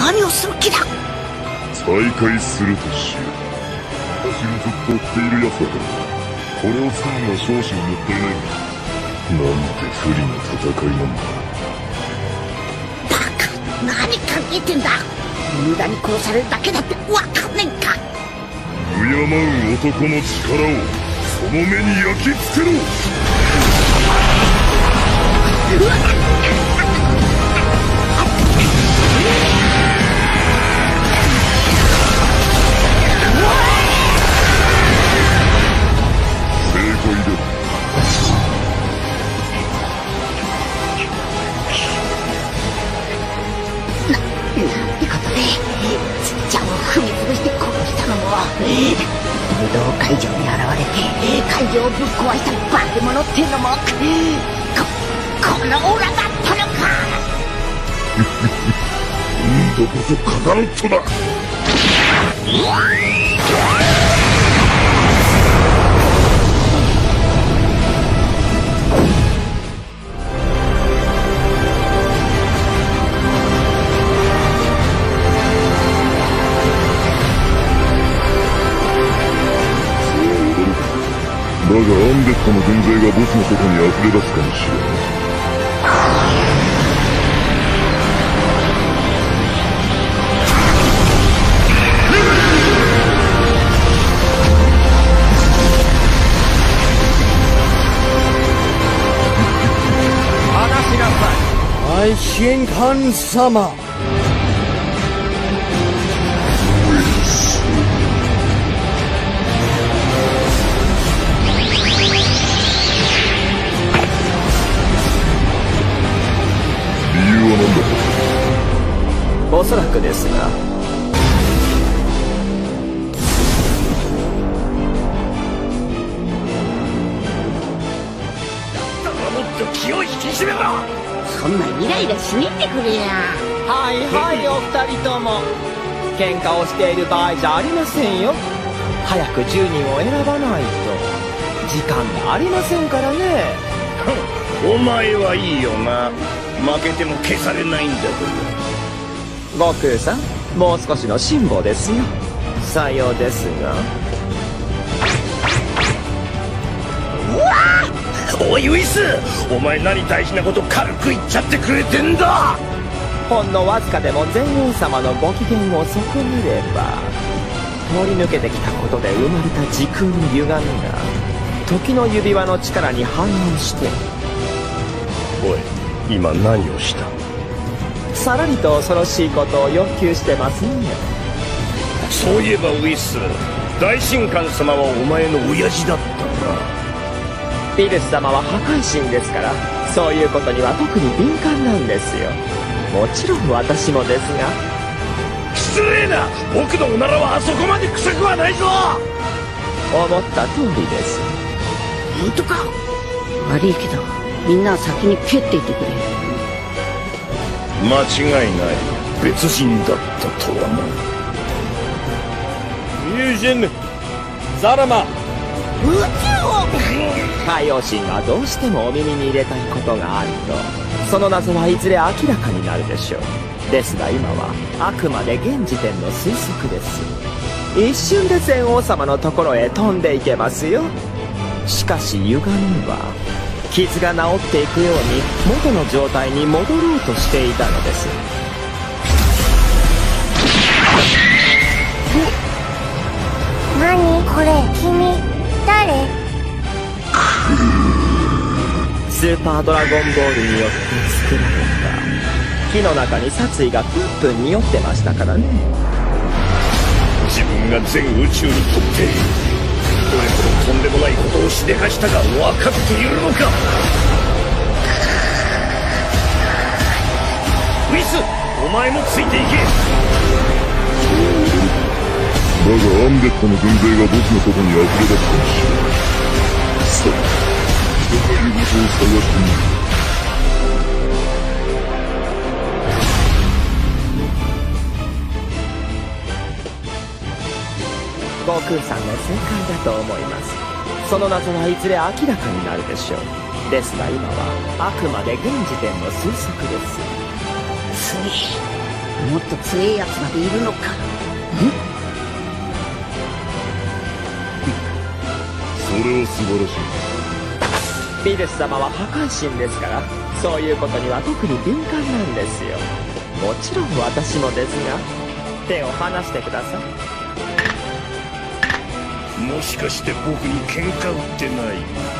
何をする気だ？再会するとしよう。私がずっと追っている奴だからこれを使うのは少々もったいない。なんて不利な戦いなんだ。バカ何考えてんだ？無駄に殺されるだけだってわかんねんか？敬う男の力をその目に焼き付けろ。うわ正武道会場に現れて会場をぶっ壊した化け物ってのもここのオラだったのか！今度こそカカロットだだがアンデッドの軍勢がボスの外に溢れ出すかもしれない話しなさい。愛心官様は何だおそらくですがもっと気を引き締めろ。そんなイライラしねえってくれやはいはいお二人とも。喧嘩をしている場合じゃありませんよ。早く10人を選ばないと。時間がありませんからね。お前はいいよな。負けても消されないんだ悟空さんもう少しの辛抱ですよ。さようですが。おいウィスお前何大事なこと軽く言っちゃってくれてんだ。ほんのわずかでも善王様のご機嫌を損ねれば通り抜けてきたことで生まれた時空の歪みが時の指輪の力に反応して。おい今何をした？さらりと恐ろしいことを要求してますね。そういえばウィス大神官様はお前の親父だったなビルス様は破壊神ですからそういうことには特に敏感なんですよ。もちろん私もですが。失礼な！僕のおならはあそこまで臭くはないぞ！思った通りです。本当か？悪いけどみんなは先に蹴っていてくれ。間違いない。別人だったとはな。ユージンザラマ。宇宙を神がどうしてもお耳に入れたいことがあると。その謎はいずれ明らかになるでしょう。ですが今はあくまで現時点の推測です。一瞬で全王様のところへ飛んでいけますよ。しかし歪みは傷が治っていくように元の状態に戻ろうとしていたのです。何？これ君誰？スーパードラゴンボールによって作られた木の中に殺意がプンプン匂ってましたからね。自分が全宇宙にとってどれほどとんでもないことをしでかしたが分かっているのか？ウィスお前もついていけ。だがアンデッドの軍勢がボスの外に溢れ出すかもしれない。さあ人が居場所を探してみる悟空さんが正解だと思いますその謎はいずれ明らかになるでしょうですが今はあくまで現時点の推測です次もっと強えやつまでいるのか。それは素晴らしいビルス様は破壊神ですから。そういうことには特に敏感なんですよ。もちろん私もですが。手を離してください。もしかして僕に喧嘩売ってない？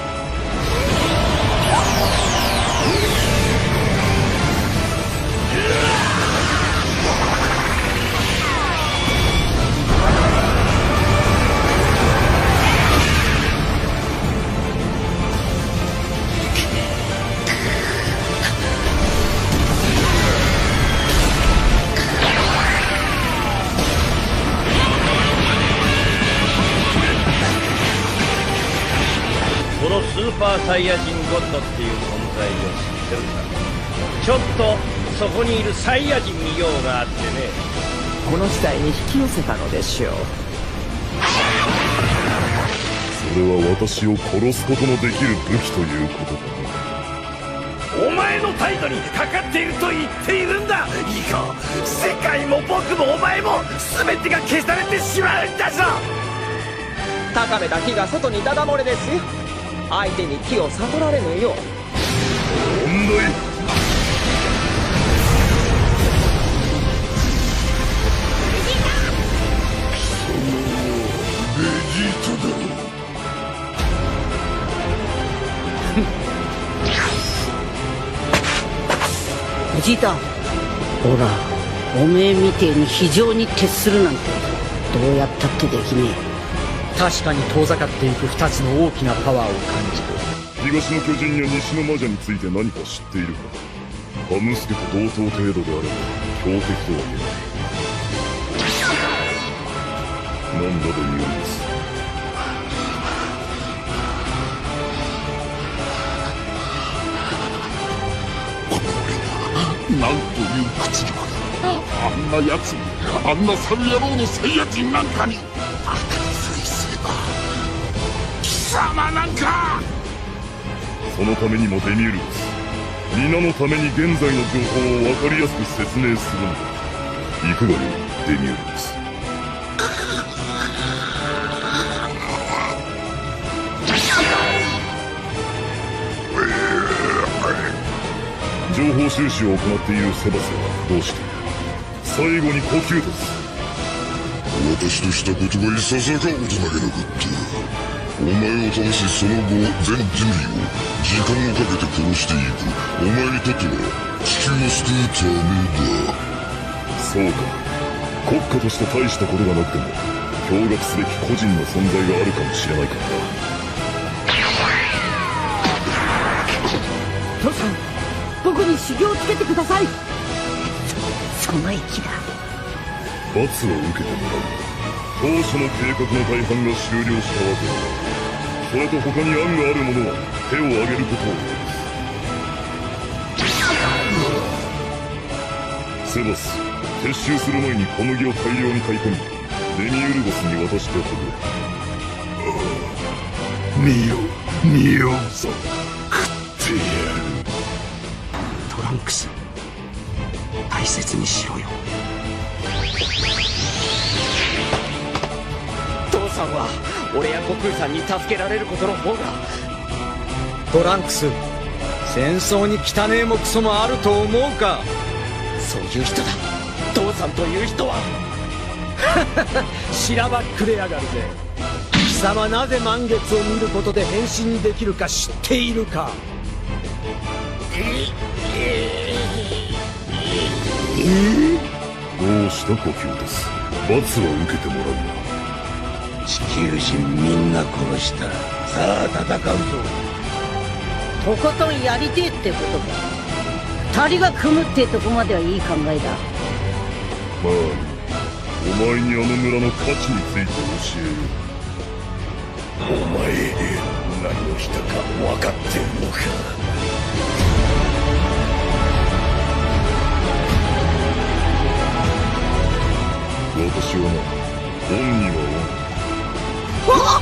ーパーサイヤ人ゴッドっていう存在を知ってるかちょっとそこにいるサイヤ人見ようがあってね。この時代に引き寄せたのでしょう。それは私を殺すことのできる武器ということだお前の態度にかかっていると言っているんだ。いいか世界も僕もお前も全てが消されてしまうんだぞ。高めた木が外にダダ漏れですよ相手に木を悟られぬよう。問題おじいたほらおめえみてえに非常に徹するなんてどうやったってできねえ。確かに遠ざかっていく二つの大きなパワーを感じる。東の巨人や西の魔女について何か知っているかハムスケと同等程度であれば強敵とは言えない。なんだと言うんですなんという屈辱だあんな奴にあんな猿野郎のサイヤ人なんかに。様なんか。そのためにもデミウルゴス皆のために現在の情報を分かりやすく説明するの。だいかがよデミウルゴス。情報収集を行っているセバスはどうして？最後に呼吸です。私としたことがいささか大人げなかったお前を倒しその後全人類を時間をかけて殺していくお前にとっては地球を救うためだ。そうか国家として大したことがなくても驚愕すべき個人の存在があるかもしれないから。な父さん僕に修行をつけてください。そその息だ。罰を受けてもらう当初の計画の大半が終了したわけだそれと他に案がある。者は手を挙げることをセバス撤収する前に小麦を大量に買い込みデミウルゴスに渡しておく見よ見ようぞ食ってやる。トランクス大切にしろよ。俺や悟空さんに助けられることの方が。トランクス戦争に汚ねえもクソもあると思うか？そういう人だ。父さんという人は。しらばっくれやがるぜ。貴様なぜ満月を見ることで変身できるか知っているか？どうした呼吸です。罰は受けてもらうな地球人みんな殺したらさあ戦うぞ。とことんやりてえってことか。二人が組むってとこまではいい考えだ。まあお前にあの村の価値について教える。お前何をしたか分かってるのか。私はな恩には守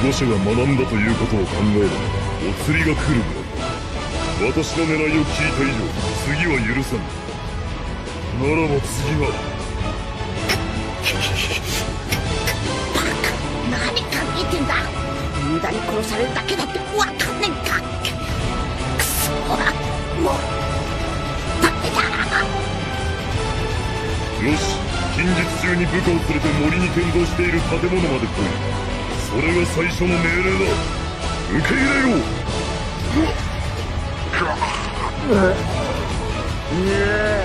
護者が学んだということを考えればお釣りが来るぐらい私の狙いを聞いた以上次は許さんならば次は何考えてんだ。無駄に殺されるだけだって。わか中に部下を連れて森に建造している建物まで来い。それが最初の命令だ。受け入れろ宣言する